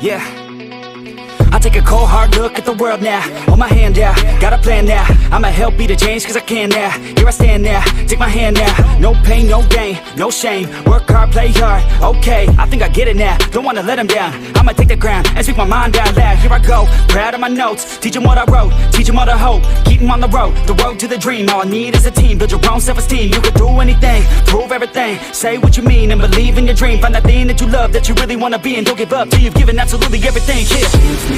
Yeah. I take a cold hard look at the world now. Hold my hand out, got a plan now. I'ma help be the change cause I can now. Here I stand now, take my hand now. No pain, no gain, no shame. Work hard, play hard, okay I think I get it now, don't wanna let them down. I'ma take the ground and speak my mind out loud. Here I go, proud of my notes. Teach them what I wrote, teach them all the hope. Keep them on the road, the road to the dream. All I need is a team, build your own self-esteem. You can do anything, prove everything. Say what you mean and believe in your dream. Find that thing that you love, that you really wanna be. And don't give up till you've given absolutely everything. Yeah.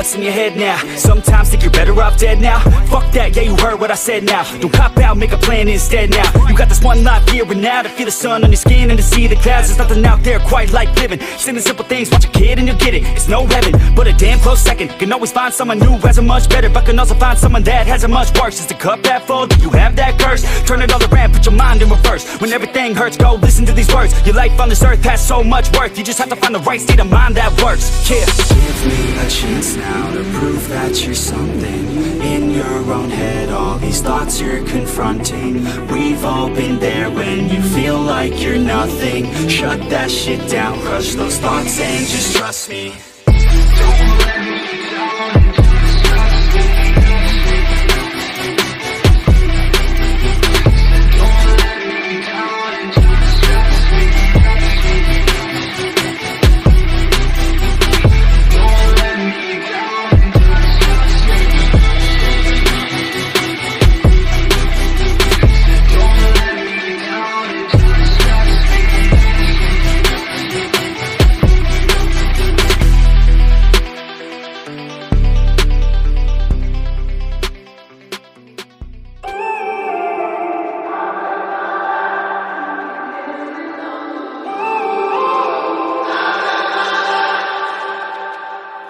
what's in your head now? Sometimes think you're better off dead now. Fuck that, yeah you heard what I said now. Don't cop out, make a plan instead now. You got this one life here and now To feel the sun on your skin and to see the clouds. There's nothing out there quite like living. Simple simple things, watch a kid and you'll get it. It's no heaven, but a damn close second. Can always find someone new has it much better But can also find someone that has it much worse. Is the cup that full? Do you have that curse? Turn it reverse When everything hurts, go listen to these words. Your life on this earth has so much worth. You just have to find the right state of mind that works. Yeah. Give me a chance now to prove that you're something. In your own head, all these thoughts you're confronting. We've all been there when you feel like you're nothing. Shut that shit down, crush those thoughts and just trust me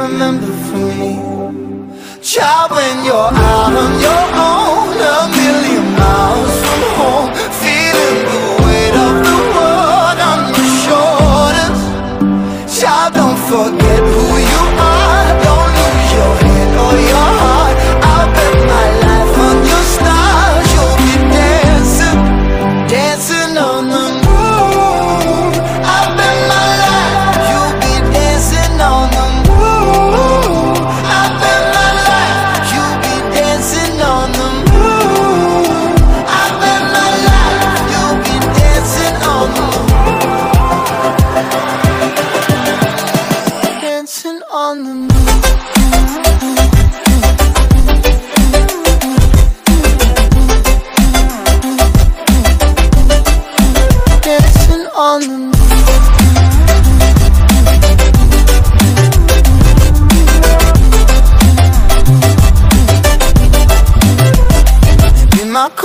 remember from me, child, when you're out on your own,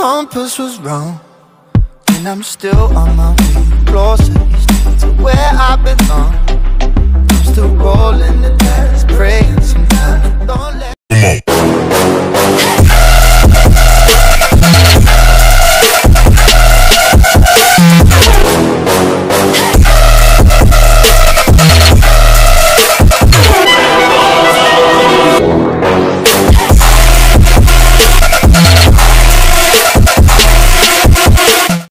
compass was wrong, and I'm still on my way. Closer